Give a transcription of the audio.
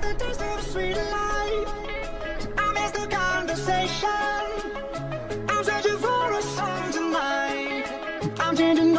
miss the taste of sweet life. I miss the conversation. I'm searching for a song tonight. I'm changing.